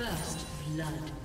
First blood.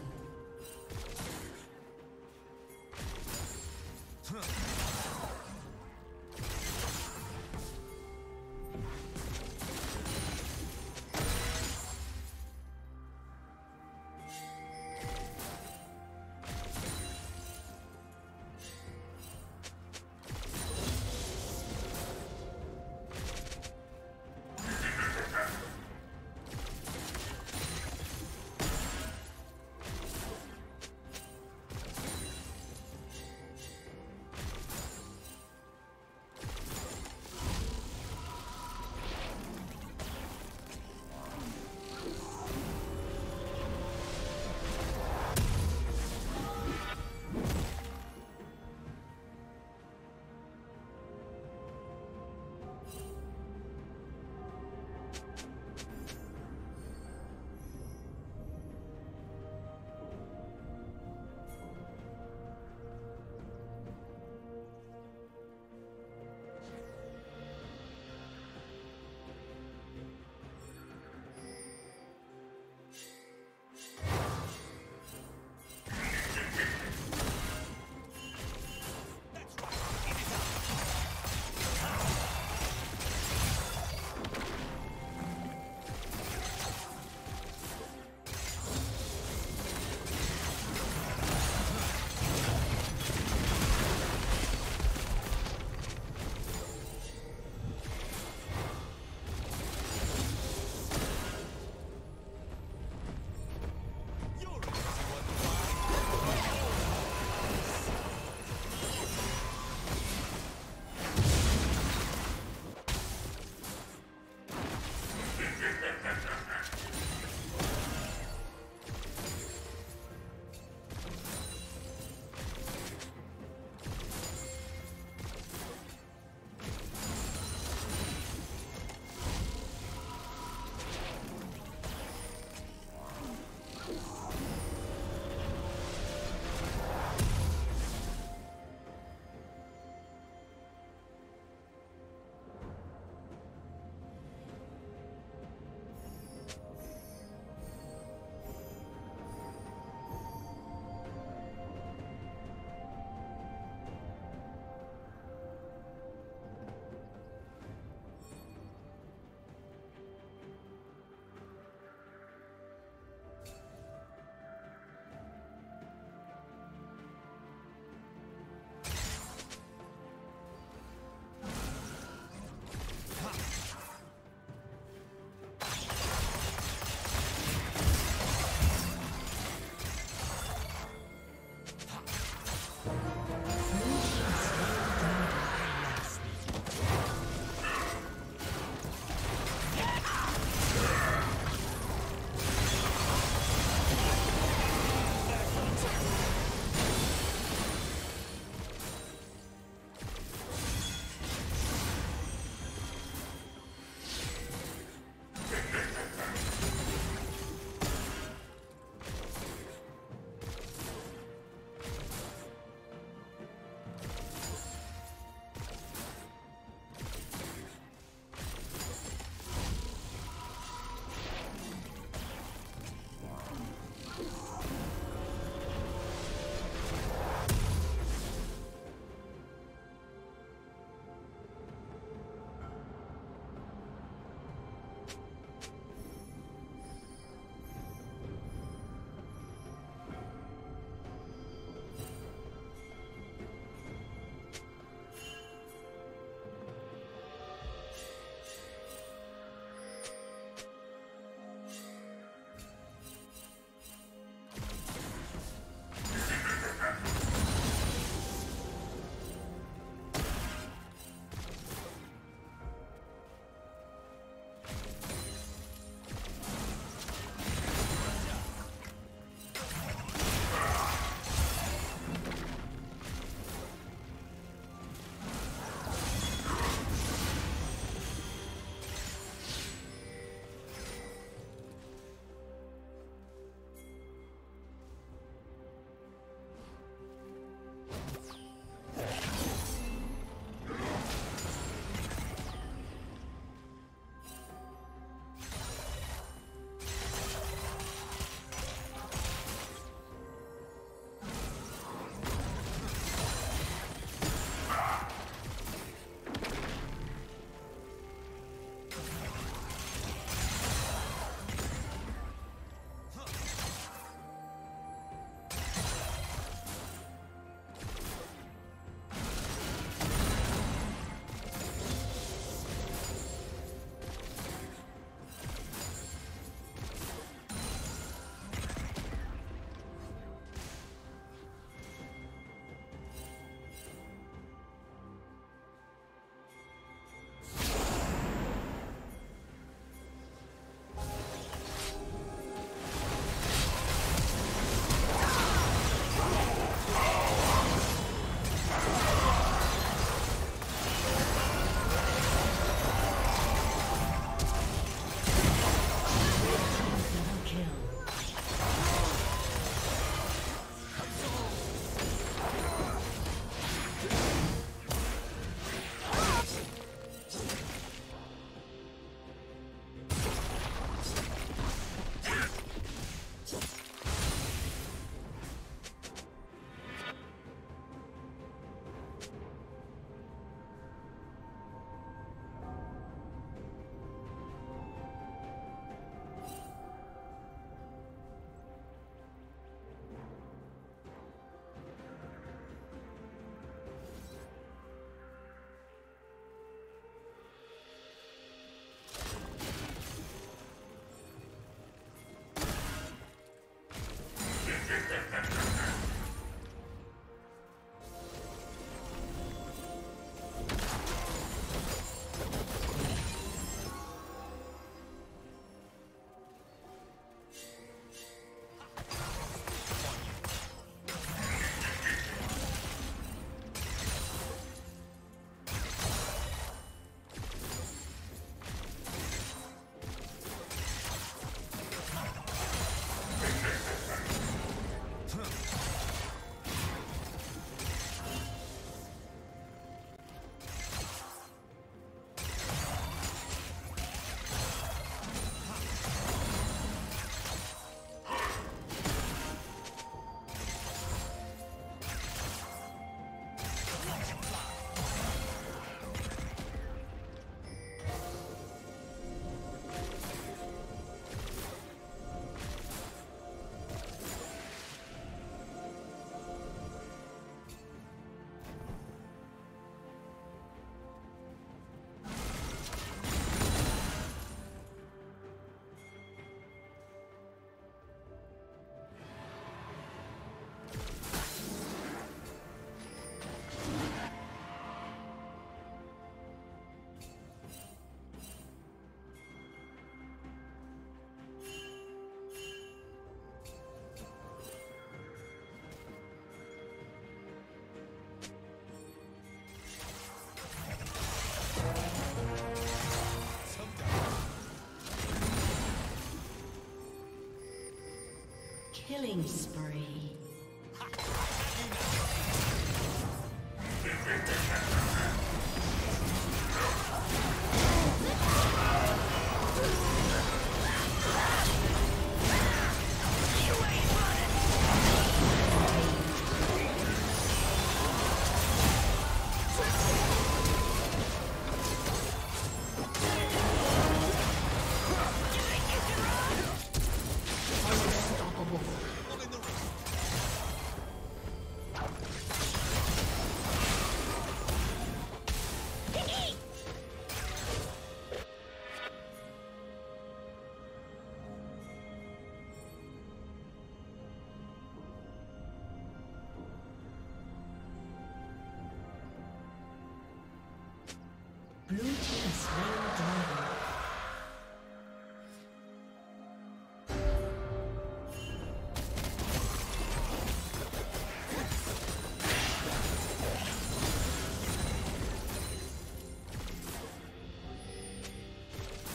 Killing spree.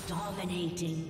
Dominating.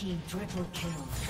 Team triple kill.